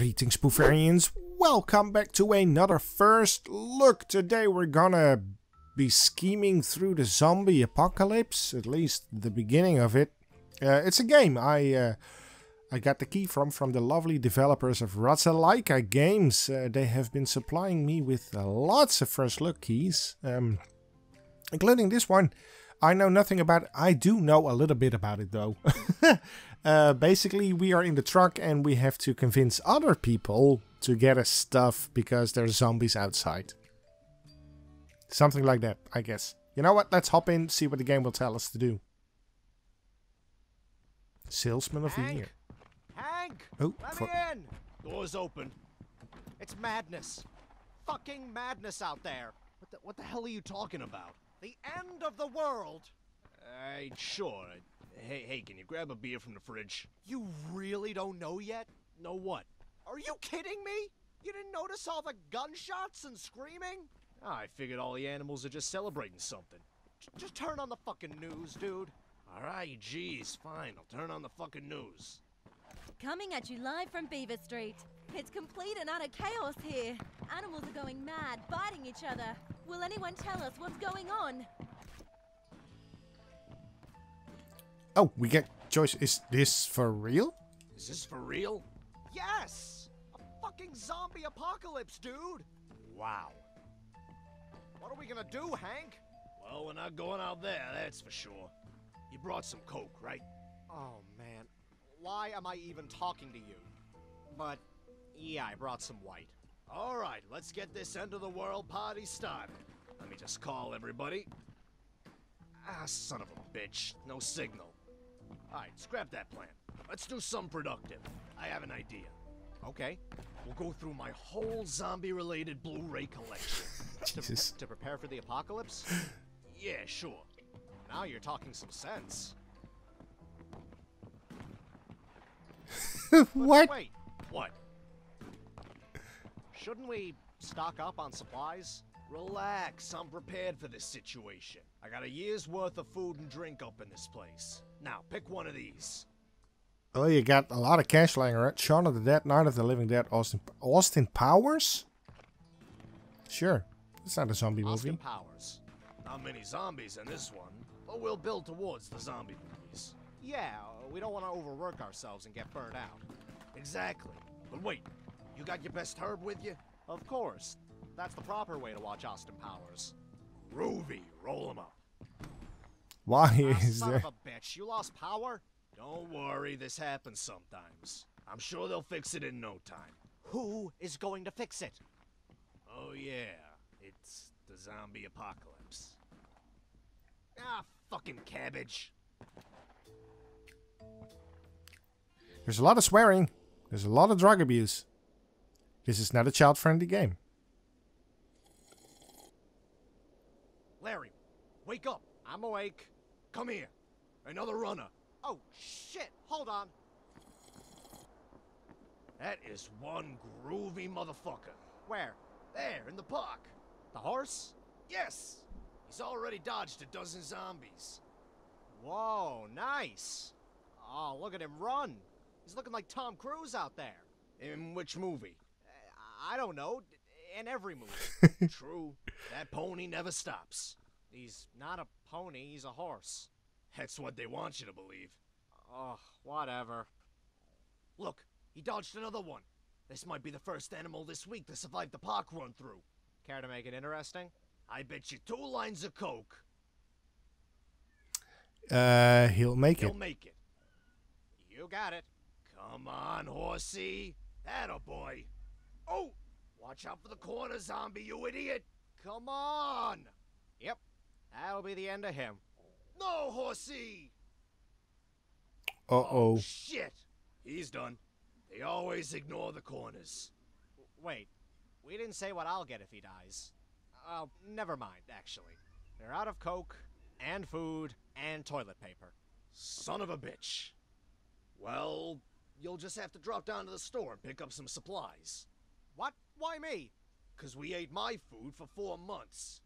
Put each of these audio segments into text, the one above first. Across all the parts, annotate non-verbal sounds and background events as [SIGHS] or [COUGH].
Greetings, Poofarians. Welcome back to another first look. Today we're gonna be scheming through the zombie apocalypse, at least the beginning of it. Uh, it's a game I uh, I got the key from from the lovely developers of Ratsalaika Games. Uh, they have been supplying me with uh, lots of first look keys, um, including this one. I know nothing about it. I do know a little bit about it though. [LAUGHS] uh, basically, we are in the truck and we have to convince other people to get us stuff because there's zombies outside. Something like that, I guess. You know what? Let's hop in, see what the game will tell us to do. Salesman of the year. Hank! Oh, Let for- me in! Door's open. It's madness. Fucking madness out there. What the, what the hell are you talking about? The end of the world! Uh, sure. Hey, hey, can you grab a beer from the fridge? You really don't know yet? Know what? Are you kidding me? You didn't notice all the gunshots and screaming? Ah, I figured all the animals are just celebrating something. J- just turn on the fucking news, dude. Alright, geez, fine. I'll turn on the fucking news. Coming at you live from Beaver Street. It's complete and utter chaos here. Animals are going mad, biting each other. Will anyone tell us what's going on? Oh, we get choice. Is this for real? Is this for real? Yes! A fucking zombie apocalypse, dude! Wow. What are we gonna do, Hank? Well, we're not going out there, that's for sure. You brought some coke, right? Oh, man. Why am I even talking to you? But, yeah, I brought some white. Alright, let's get this end of the world party started. Let me just call everybody. Ah, son of a bitch. No signal. Alright, scrap that plan. Let's do some productive. I have an idea. Okay. We'll go through my whole zombie related Blu ray collection. [LAUGHS] Jesus. To, to prepare for the apocalypse? [GASPS] yeah, sure. Now you're talking some sense. [LAUGHS] But what? Wait, what? Shouldn't we stock up on supplies? Relax, I'm prepared for this situation. I got a year's worth of food and drink up in this place. Now, pick one of these. Oh, you got a lot of cash lying around. Shaun of the Dead, Night of the Living Dead, Austin Austin Powers? Sure. It's not a zombie movie. Austin movie. Powers. Not many zombies in this one, but we'll build towards the zombie movies. Yeah, we don't want to overwork ourselves and get burned out. Exactly. But wait, you got your best herb with you? Of course. That's the proper way to watch Austin Powers. Groovy, roll him up. Why is son there? of a bitch, you lost power? Don't worry, this happens sometimes. I'm sure they'll fix it in no time. Who is going to fix it? Oh yeah, it's the zombie apocalypse. Ah, fucking cabbage. There's a lot of swearing. There's a lot of drug abuse. This is not a child-friendly game. Larry, wake up. I'm awake. Come here. Another runner. Oh, shit. Hold on. That is one groovy motherfucker. Where? There, in the park. The horse? Yes. He's already dodged a dozen zombies. Whoa, nice. Oh, look at him run. He's looking like Tom Cruise out there. In which movie? I don't know. In every movie. [LAUGHS] True. That pony never stops. He's not a pony, he's a horse. That's what they want you to believe. Oh, whatever. Look, he dodged another one. This might be the first animal this week to survive the park run through. Care to make it interesting? I bet you two lines of coke. Uh, he'll make it. He'll make it. You got it. Come on, horsey. That a boy. Oh, watch out for the corner, zombie, you idiot. Come on. Yep, that'll be the end of him. No, horsey. Uh-oh. Oh, shit. He's done. They always ignore the corners. Wait, we didn't say what I'll get if he dies. Oh, never mind, actually. They're out of coke, and food, and toilet paper. Son of a bitch. Well, you'll just have to drop down to the store and pick up some supplies. What? Why me? Because we ate my food for four months.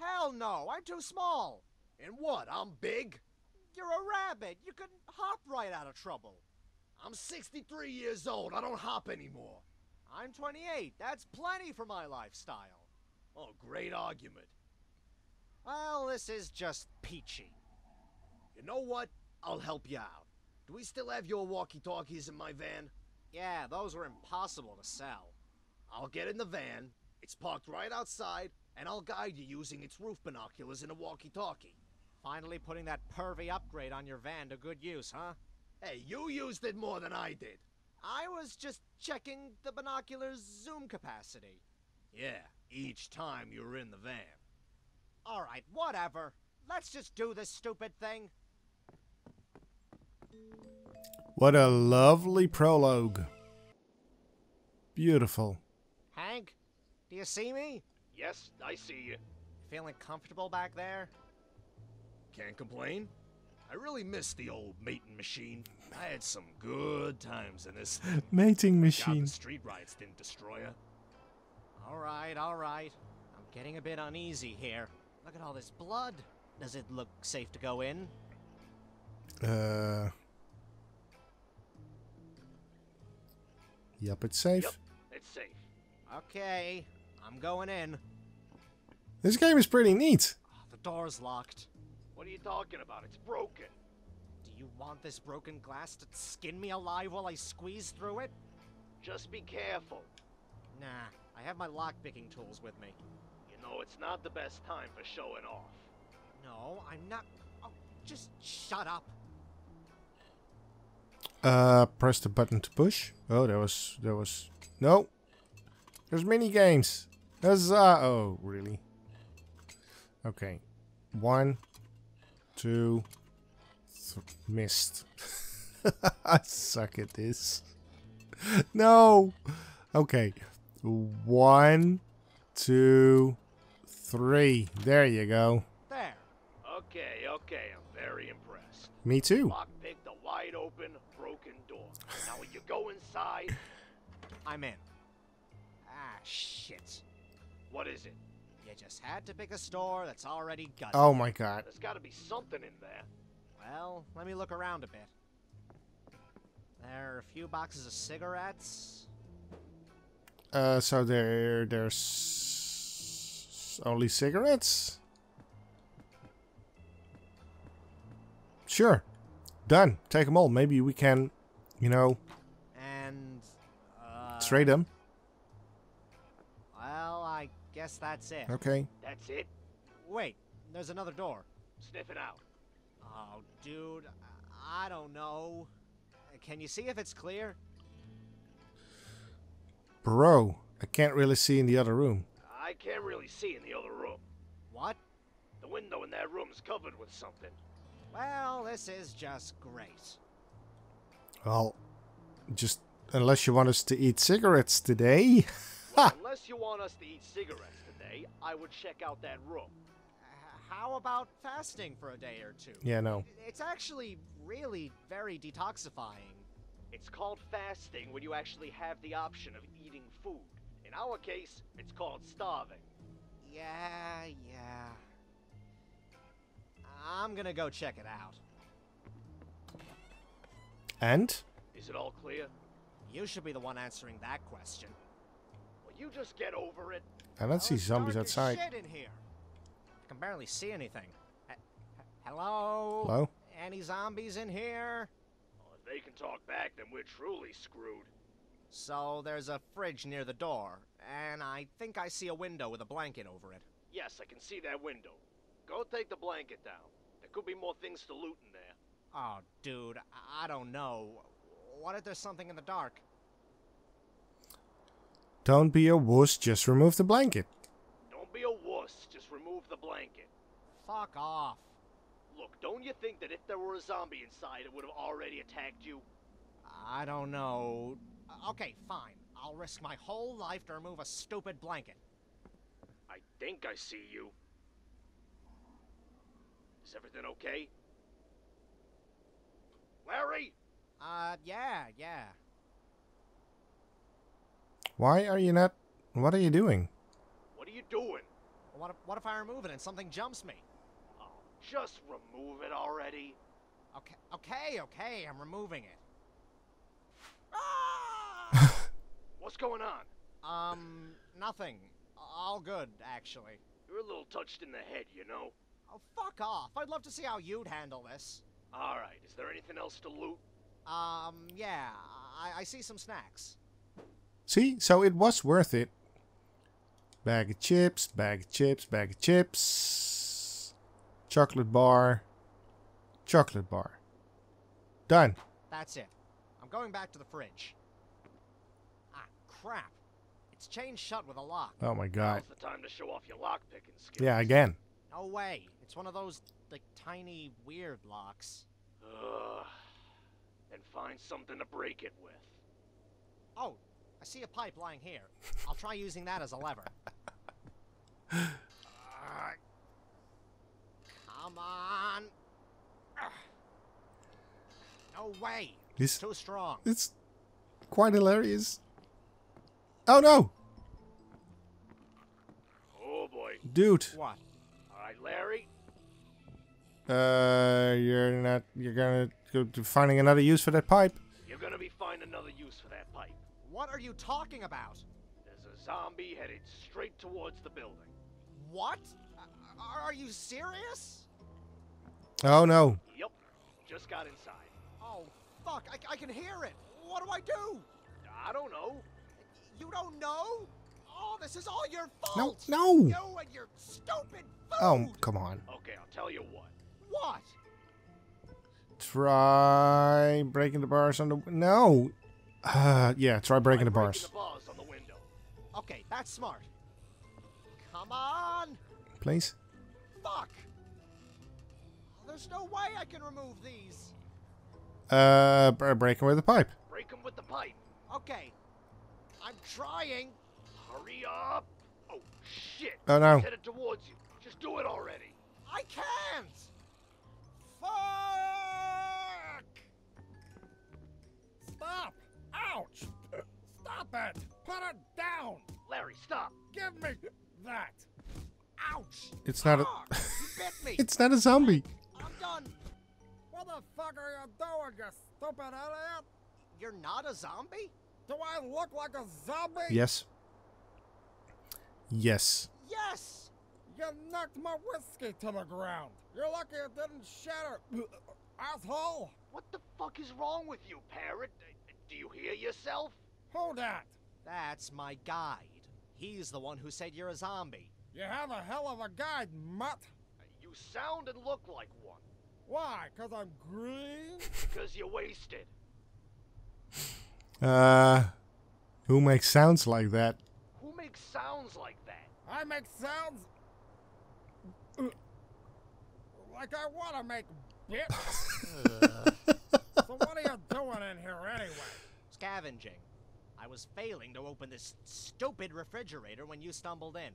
Hell no, I'm too small. And what, I'm big? You're a rabbit. You can hop right out of trouble. I'm 63 years old. I don't hop anymore. I'm 28. That's plenty for my lifestyle. Oh, great argument. Well, this is just peachy. You know what? I'll help you out. Do we still have your walkie-talkies in my van? Yeah, those were impossible to sell. I'll get in the van. It's parked right outside, and I'll guide you using its roof binoculars and a walkie-talkie. Finally putting that pervy upgrade on your van to good use, huh? Hey, you used it more than I did. I was just checking the binoculars' zoom capacity. Yeah, each time you were in the van. Alright, whatever. Let's just do this stupid thing. What a lovely prologue. Beautiful. Hank, do you see me? Yes, I see you. Feeling comfortable back there? Can't complain. I really miss the old mating machine. I had some good times in this thing. Mating God, machine. the street riots didn't destroy her. Alright, alright. I'm getting a bit uneasy here. Look at all this blood. Does it look safe to go in? Uh. Yep, it's safe. Yep, it's safe. Okay, I'm going in. This game is pretty neat. Oh, the door's locked. What are you talking about? It's broken. Do you want this broken glass to skin me alive while I squeeze through it? Just be careful. Nah, I have my lockpicking tools with me. You know, it's not the best time for showing off. No, I'm not. Oh, just shut up. Uh, press the button to push. Oh, there was, there was, no. There's mini games. Huzzah! Oh, really? Okay. One, two, th missed. [LAUGHS] I suck at this. no. Okay. One, two, three. There you go. There. Okay, okay, I'm very impressed. Me too. Lockpicked a wide open, broken door. Now when you go inside, I'm in. Ah, shit. what is it? You just had to pick a store that's already gutted. Oh my god. There's gotta be something in there. Well, let me look around a bit. There are a few boxes of cigarettes. Uh, so there, there's only cigarettes. Sure, done. Take them all. Maybe we can, you know, And. Uh, trade them. Well, guess that's it. Okay. That's it? Wait, there's another door. Sniff it out. Oh, dude, I I don't know. Can you see if it's clear? Bro, I can't really see in the other room. I can't really see in the other room. What? The window in that room's covered with something. Well, this is just great. Well, just unless you want us to eat cigarettes today. [LAUGHS] Well, unless you want us to eat cigarettes today, I would check out that room. H- How about fasting for a day or two? yeah, no. It's actually really very detoxifying. It's called fasting when you actually have the option of eating food. In our case, it's called starving. Yeah, yeah. I'm gonna go check it out. And? Is it all clear? You should be the one answering that question. Will you just get over it? I don't see zombies outside. Shit in here. I can barely see anything. H- h- hello? Hello? Any zombies in here? Well, if they can talk back, then we're truly screwed. So there's a fridge near the door, and I think I see a window with a blanket over it. Yes, I can see that window. Go take the blanket down. There could be more things to loot in there. Oh, dude, I, I don't know. What if there's something in the dark? Don't be a wuss, just remove the blanket. Don't be a wuss, just remove the blanket. Fuck off. Look, don't you think that if there were a zombie inside, it would have already attacked you? I don't know. Okay, fine. I'll risk my whole life to remove a stupid blanket. I think I see you. Is everything okay? Larry? Uh, yeah, yeah. Why are you not... What are you doing? What are you doing? What if, what if I remove it and something jumps me? Oh, just remove it already. Okay, okay, okay, I'm removing it. [LAUGHS] What's going on? Um, nothing. All good, actually. You're a little touched in the head, you know? Oh, fuck off. I'd love to see how you'd handle this. Alright, is there anything else to loot? Um, yeah, I, I see some snacks. See? So it was worth it. Bag of chips, bag of chips, bag of chips. Chocolate bar. Chocolate bar. Done. That's it. I'm going back to the fridge. Ah, crap. It's chained shut with a lock. Oh my god. Now's the time to show off your lockpicking skills. Yeah, again. No way. It's one of those, like, tiny, weird locks. Ugh. Then find something to break it with. Oh, I see a pipe lying here. I'll try using that as a lever. Ah, come on. Ah. No way. This Too strong. it's quite hilarious. Oh no, Oh boy. dude. What? Alright, Larry. Uh, you're not. You're gonna go to finding another use for that pipe. You're gonna be finding another use for that pipe. What are you talking about? There's a zombie headed straight towards the building. What? Are you serious? Oh no. Yep. Just got inside. Oh, fuck. I, I can hear it. What do I do? I don't know. You don't know? Oh, this is all your fault. No, fault. no. You and your stupid food. Oh, come on. Okay, I'll tell you what. What? Try breaking the bars on the. No. Uh, yeah. Try breaking the bars, the bars the. Okay, that's smart. Come on. please. Fuck. There's no way I can remove these. Uh, b- breaking with the pipe. Break him with the pipe. Okay. I'm trying. Hurry up. Oh, shit. Oh, no. He's headed towards you. Just do it already. I can't. Ouch! Stop it! Put it down! Larry, stop. Give me that! Ouch. It's not a. You bit me. [LAUGHS] it's not a zombie. I'm done. What the fuck are you doing, you stupid idiot? You're not a zombie? Do I look like a zombie? Yes. Yes. Yes. You knocked my whiskey to the ground. You're lucky it didn't shatter, [LAUGHS] asshole. What the fuck is wrong with you, parrot? Do you hear yourself? Who that? That's my guide. He's the one who said you're a zombie. You have a hell of a guide, mutt. You sound and look like one. Why? Cause I'm green? [LAUGHS] Because you're wasted. Uh, who makes sounds like that? Who makes sounds like that? I make sounds uh, like I want to make, bitch. [LAUGHS] so what are you doing in here anyway? Scavenging. I was failing to open this stupid refrigerator when you stumbled in.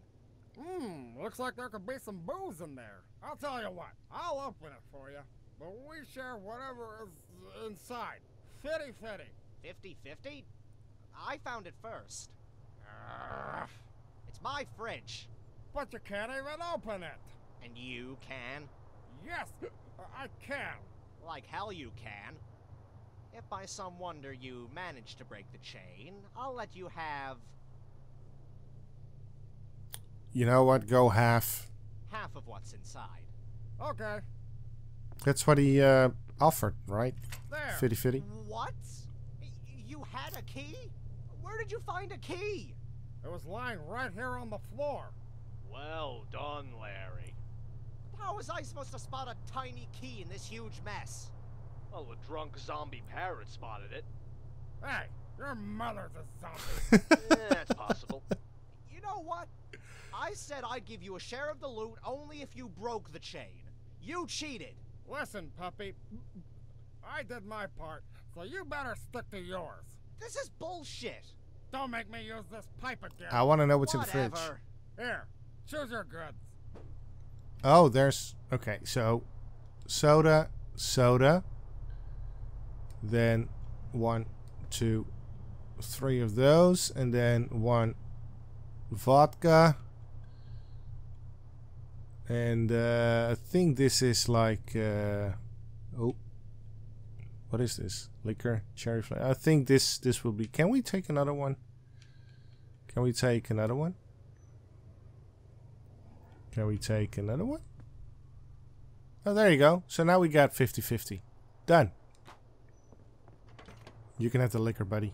Hmm, looks like there could be some booze in there. I'll tell you what, I'll open it for you, but we share whatever is inside. Fitty fitty. 50 50? I found it first. Arrgh. It's my fridge. But you can't even open it. And you can? Yes, I can. Like hell you can. If by some wonder you manage to break the chain, I'll let you have You know what? Go half. half of what's inside. Okay, That's what he uh, offered, right? there. Fitty fitty. What? You had a key? Where did you find a key? It was lying right here on the floor. Well done, Larry. How was I supposed to spot a tiny key in this huge mess? Well, a drunk zombie parrot spotted it. Hey, your mother's a zombie. [LAUGHS] Eh, That's possible. [LAUGHS] You know what? I said I'd give you a share of the loot only if you broke the chain. You cheated. Listen, puppy. I did my part, so you better stick to yours. This is bullshit. Don't make me use this pipe again. I want to know what's in the fridge. Whatever. Here, choose your goods. Oh, there's okay. So, soda, soda. Then one, two, three of those, and then one vodka. And uh, I think this is like. Uh, oh, What is this? Liquor, cherry flavor. I think this this will be. Can we take another one? Can we take another one? Can we take another one? Oh, there you go. So now we got 50-50. Done. You can have the liquor, buddy.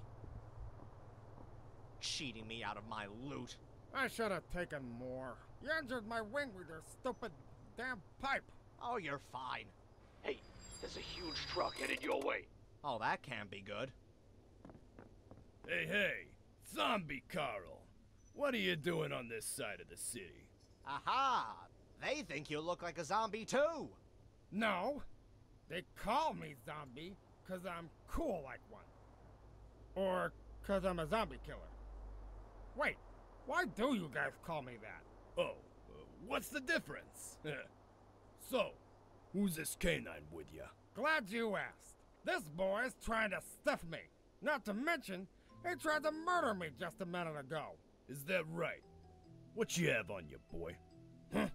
Cheating me out of my loot. I should have taken more. You injured my wing with your stupid damn pipe. Oh, you're fine. Hey, there's a huge truck headed your way. Oh, that can't be good. Hey, hey, Zombie Carl. What are you doing on this side of the city? Aha! They think you look like a zombie too. No, they call me zombie because I'm cool like one. Or because I'm a zombie killer. Wait, why do you guys call me that? Oh, uh, what's the difference? [LAUGHS] so, who's this canine with you? Glad you asked. This boy's trying to stuff me. Not to mention, he tried to murder me just a minute ago. Is that right? What you have on you, boy? Huh?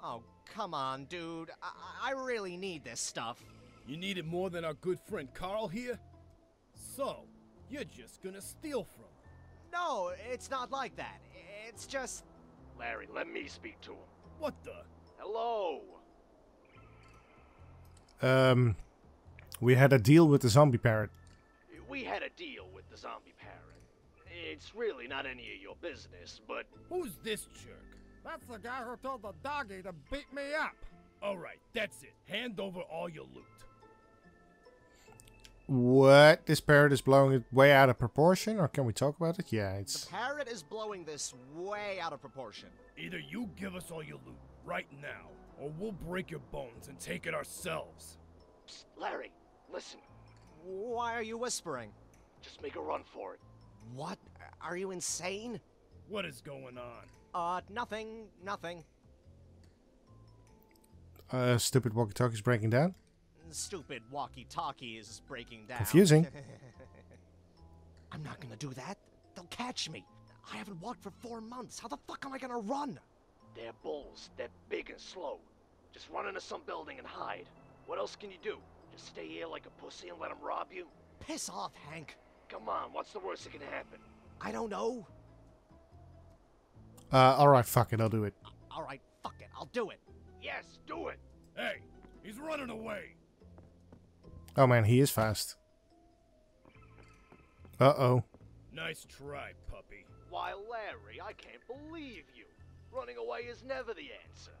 Oh, come on, dude. I, I really need this stuff. You need it more than our good friend Carl here? So, you're just gonna steal from him? No, it's not like that. It's just. Larry, let me speak to him. What the? Hello. Um, we had a deal with the zombie parrot. We had a deal with the zombie parrot. It's really not any of your business, but Who's this jerk? That's the guy who told the doggy to beat me up. Alright, that's it. Hand over all your loot. What? This parrot is blowing it way out of proportion, or can we talk about it? Yeah, it's... The parrot is blowing this way out of proportion. Either you give us all your loot right now, or we'll break your bones and take it ourselves. Psst, Larry, listen. Why are you whispering? Just make a run for it. What? Are you insane? What is going on? Uh, nothing, nothing. Uh, stupid walkie-talkie's breaking down. Stupid walkie-talkie is breaking down. Confusing. [LAUGHS] I'm not gonna do that. They'll catch me. I haven't walked for four months. How the fuck am I gonna run? They're bulls. They're big and slow. Just run into some building and hide. What else can you do? Just stay here like a pussy and let them rob you? Piss off, Hank. Come on, what's the worst that can happen? I don't know. Uh, alright, fuck it, I'll do it. All right, fuck it. I'll do it. Yes, do it. Hey, he's running away. Oh man, he is fast. Uh-oh. Nice try, puppy. Why, Larry, I can't believe you. Running away is never the answer.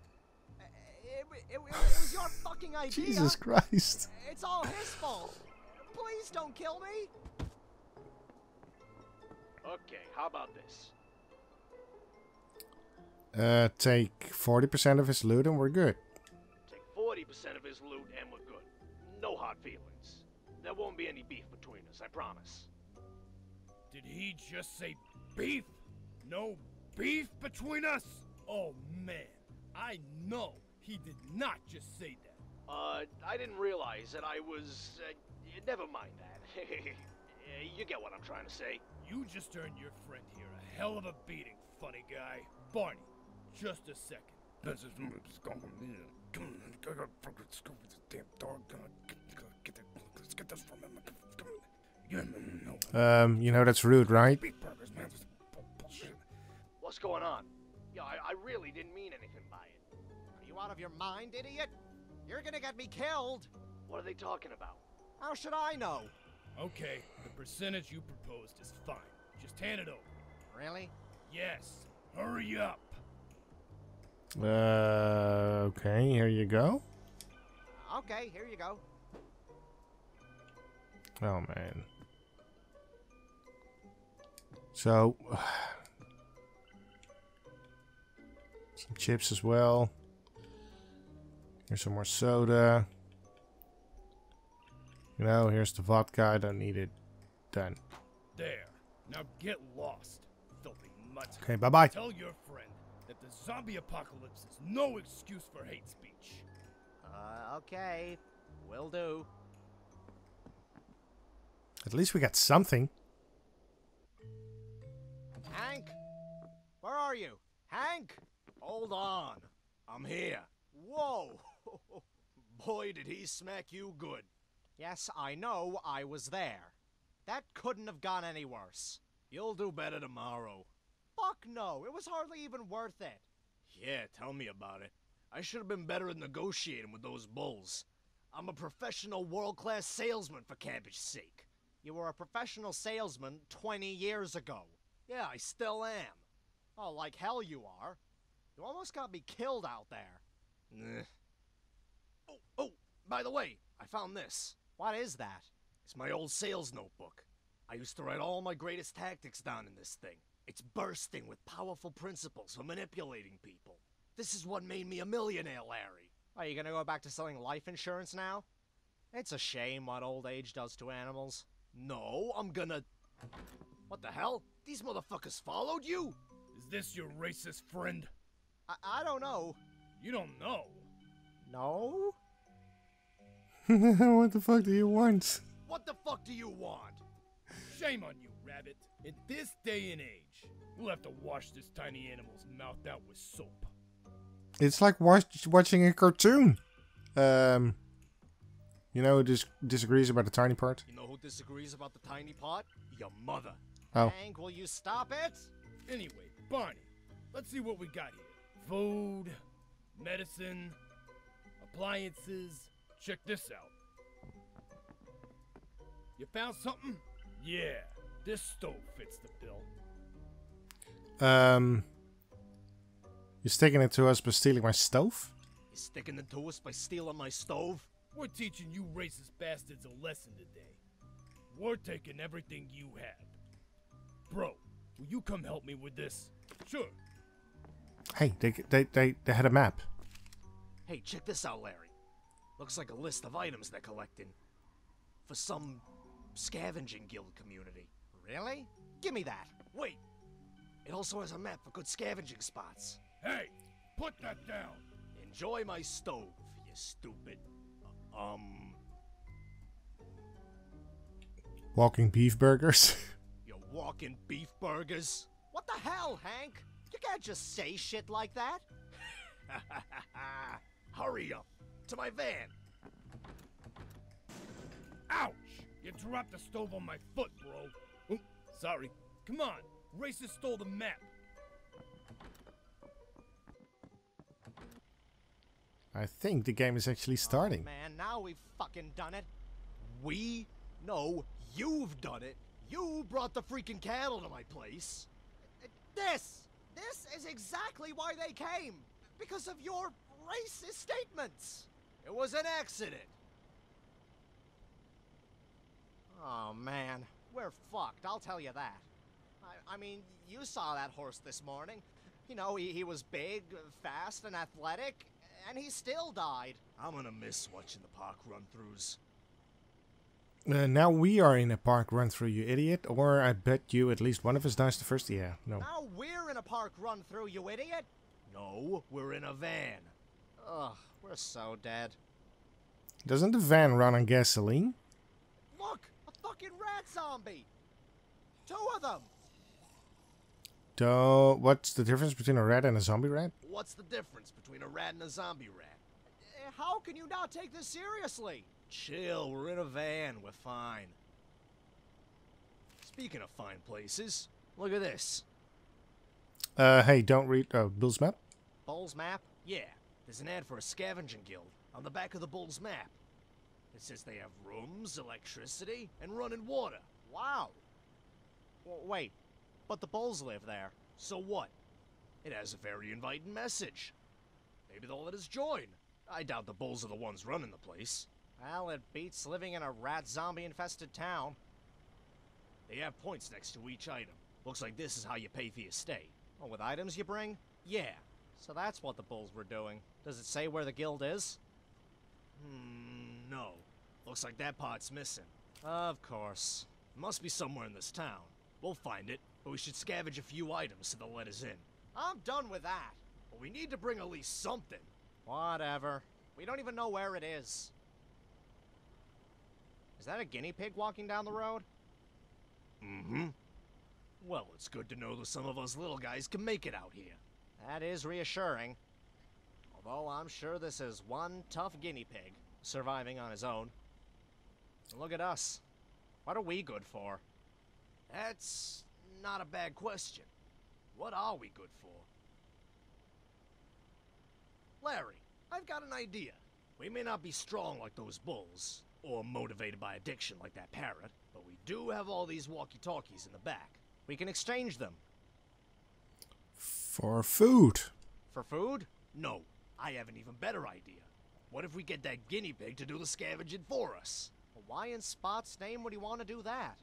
It, it, it, it was your fucking idea. Jesus Christ. It's all his fault. Please don't kill me. Okay, how about this? Uh, take 40% of his loot and we're good. Take 40% of his loot and we're good. No hard feelings. There won't be any beef between us, I promise. Did he just say beef? No beef between us? Oh man, I know he did not just say that. Uh, I didn't realize that I was. Uh, never mind that. [LAUGHS] You get what I'm trying to say. You just earned your friend here a hell of a beating, funny guy. Barney, just a second. This is Come on, with this damn dog. Get, get, get, that- let's get this from him. Come on. Um, you know that's rude, right? Beef burgers, man. This is bull- bullshit. What's going on? Yeah, I, I really didn't mean anything by it. Are you out of your mind, idiot? You're gonna get me killed. What are they talking about? How should I know? Okay, the percentage you proposed is fine. Just hand it over. Really? Yes, hurry up. Uh, okay, here you go. Okay, here you go. Oh man. So, [SIGHS] some chips as well. Here's some more soda. You know, here's the vodka. I don't need it. Done. There. Now get lost, filthy mutt. Okay, bye bye. Tell your friend that the zombie apocalypse is no excuse for hate speech. Uh, okay. Will do. At least we got something. Hank? Where are you? Hank? Hold on. I'm here. Whoa! [LAUGHS] Boy, did he smack you good. Yes, I know I was there. That couldn't have gone any worse. You'll do better tomorrow. Fuck no, it was hardly even worth it. Yeah, tell me about it. I should have been better at negotiating with those bulls. I'm a professional world-class salesman for cabbage sake. You were a professional salesman 20 years ago. Yeah, I still am. Oh, like hell you are. You almost got me killed out there. Nah. Oh, oh, by the way, I found this. What is that? It's my old sales notebook. I used to write all my greatest tactics down in this thing. It's bursting with powerful principles for manipulating people. This is what made me a millionaire, Larry. Are you gonna go back to selling life insurance now? It's a shame what old age does to animals. No, I'm gonna... What the hell? These motherfuckers followed you? Is this your racist friend? I, I don't know. You don't know. No? [LAUGHS] what the fuck do you want? What the fuck do you want? Shame on you, Rabbit. In this day and age, we'll have to wash this tiny animal's mouth out with soap. It's like watch, watching a cartoon. Um, you know who dis- disagrees about the tiny part? You know who disagrees about the tiny part? Your mother. Oh. Hank, will you stop it? Anyway, Barney, let's see what we got here. Food, medicine, appliances. Check this out. You found something? Yeah, this stove fits the bill. Um, you're sticking it to us by stealing my stove? You're sticking it to us by stealing my stove? We're teaching you racist bastards a lesson today. We're taking everything you have. Bro, will you come help me with this? Sure. Hey, they, they, they, they had a map. Hey, check this out, Larry. Looks like a list of items they're collecting. For some scavenging guild community. Really? Give me that. Wait! It also has a map for good scavenging spots. Hey, put that down. Enjoy my stove, you stupid. Uh, um, Walking beef burgers. [LAUGHS] you walking beef burgers? What the hell, Hank? You can't just say shit like that. [LAUGHS] Hurry up! To my van! Ouch! You dropped the stove on my foot, bro. Oh, sorry. Come on. Racist stole the map. I think the game is actually oh, starting. Man, now we've fucking done it. We? No, you've done it. You brought the freaking cattle to my place. This! This is exactly why they came! Because of your racist statements! It was an accident. Oh man, we're fucked, I'll tell you that. I, I mean, you saw that horse this morning. You know, he, he was big, fast, and athletic, and he still died. I'm gonna miss watching the park run-throughs. Uh, now we are in a park run through, you idiot. Or I bet you at least one of us dies the first. Yeah, no. Now we're in a park run through, you idiot! No, we're in a van. Ugh, we're so dead. Doesn't the van run on gasoline? Look! Fucking rat zombie! Two of them! Do what's the difference between a rat and a zombie rat? What's the difference between a rat and a zombie rat? Eh, How can you not take this seriously? Chill, we're in a van, we're fine. Speaking of fine places, look at this. Uh, hey, don't read. Oh, Bill's map. Bull's map? Yeah, there's an ad for a scavenging guild on the back of the Bull's map. It says they have rooms, electricity, and running water. Wow. W- wait, but the bulls live there. So what? It has a very inviting message. Maybe they'll let us join. I doubt the Bulls are the ones running the place. Well, it beats living in a rat zombie infested town. They have points next to each item. Looks like this is how you pay for your stay. Oh, with items you bring? Yeah. So that's what the bulls were doing. Does it say where the guild is? Hmm, no. Looks like that part's missing. Of course. It Must be somewhere in this town. We'll find it, but we should scavenge a few items so they'll let us in. I'm done with that. But we need to bring at least something. Whatever. We don't even know where it is. Is that a guinea pig walking down the road? Mm-hmm. Well, it's good to know that some of us little guys can make it out here. That is reassuring. Although I'm sure this is one tough guinea pig, surviving on his own. Look at us. What are we good for? That's not a bad question. What are we good for? Larry, I've got an idea. We may not be strong like those bulls, or motivated by addiction like that parrot, but we do have all these walkie-talkies in the back. We can exchange them. For food. For food? No, I have an even better idea. What if we get that guinea pig to do the scavenging for us? Well, why in Spot's name would he want to do that?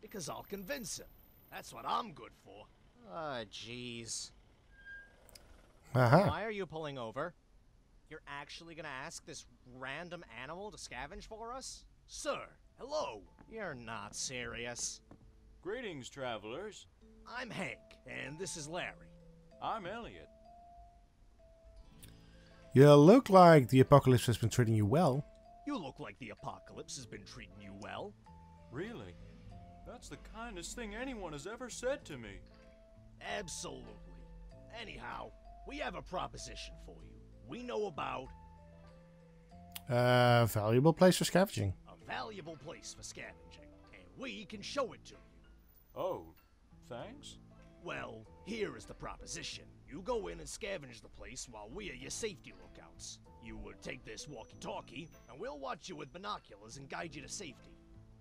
Because I'll convince him. That's what I'm good for. Ah, jeez. Uh -huh. Why are you pulling over? You're actually gonna ask this random animal to scavenge for us? Sir, hello. You're not serious. Greetings, travelers. I'm Hank, and this is Larry. I'm Elliot. You look like the apocalypse has been treating you well. You look like the apocalypse has been treating you well. Really? That's the kindest thing anyone has ever said to me. Absolutely. Anyhow, we have a proposition for you. We know about A valuable place for scavenging. a valuable place for scavenging, and we can show it to you. Oh, thanks? Well, here is the proposition. You go in and scavenge the place while we are your safety lookouts. You would take this walkie-talkie, and we'll watch you with binoculars and guide you to safety.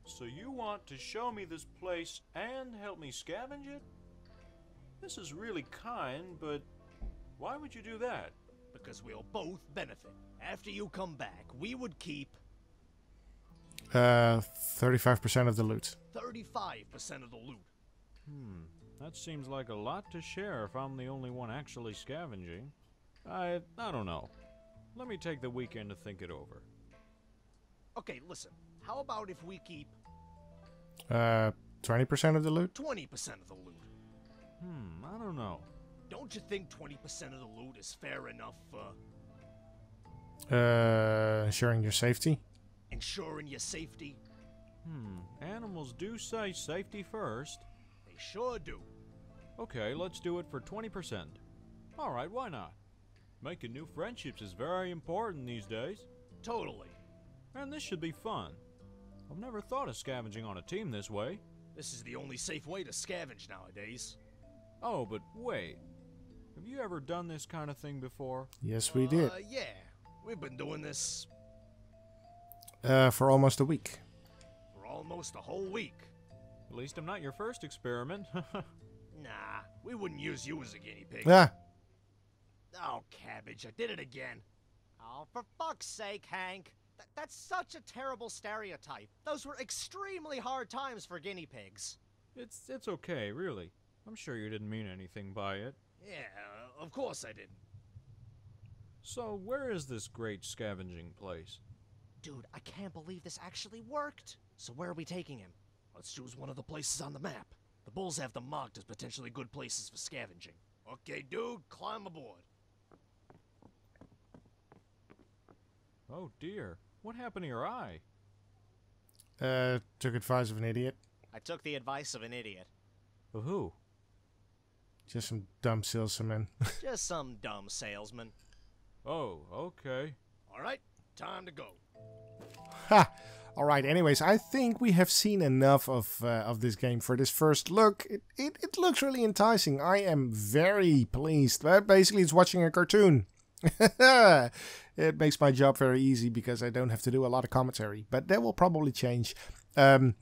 So you want to show me this place and help me scavenge it? This is really kind, but why would you do that? Because we'll both benefit. After you come back, we would keep Uh, 35% of the loot. 35% of the loot. Hmm, that seems like a lot to share if I'm the only one actually scavenging. I I don't know. Let me take the weekend to think it over. Okay, listen. How about if we keep Uh, 20% of the loot. 20% of the loot? Hmm, I don't know. Don't you think 20% of the loot is fair enough for Uh, ensuring your safety. ensuring your safety? Hmm, animals do say safety first. They sure do. Okay, let's do it for 20%. Alright, why not? Making new friendships is very important these days. Totally. And this should be fun. I've never thought of scavenging on a team this way. This is the only safe way to scavenge nowadays. Oh, but wait. Have you ever done this kind of thing before? Yes, we did. Uh, yeah. We've been doing this Uh, for almost a week. for almost a whole week. At least I'm not your first experiment. [LAUGHS] Nah, we wouldn't use you as a guinea pig. Ah, Oh, cabbage, I did it again. Oh, for fuck's sake, Hank. Th- that's such a terrible stereotype. Those were extremely hard times for guinea pigs. it's it's okay, really. I'm sure you didn't mean anything by it. Yeah, uh, of course I didn't. So, where is this great scavenging place? Dude, I can't believe this actually worked. So where are we taking him? Let's choose one of the places on the map. The bulls have them marked as potentially good places for scavenging. Okay, dude, climb aboard. Oh dear, what happened to your eye? uh, took advice of an idiot. I took the advice of an idiot. Of who? Just some dumb salesman. [LAUGHS] Just some dumb salesman. Oh, okay. All right, time to go. ha! Alright, anyways, I think we have seen enough of uh, of this game for this first look. It, it, it looks really enticing. I am very pleased. But basically, it's watching a cartoon. [LAUGHS] it makes my job very easy because I don't have to do a lot of commentary. But that will probably change. Um,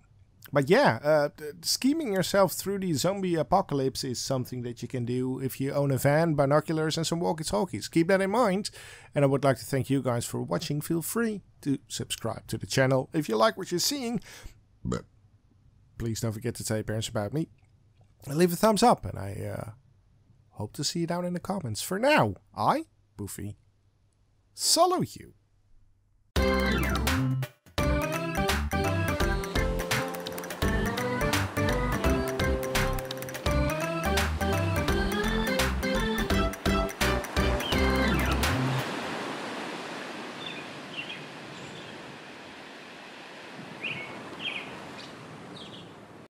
but yeah, uh, scheming yourself through the zombie apocalypse is something that you can do if you own a van, binoculars, and some walkie talkies. Keep that in mind. And I would like to thank you guys for watching. Feel free to subscribe to the channel if you like what you're seeing. But please don't forget to tell your parents about me. And leave a thumbs up. And I uh, hope to see you down in the comments. For now, I, Poofy, solo you.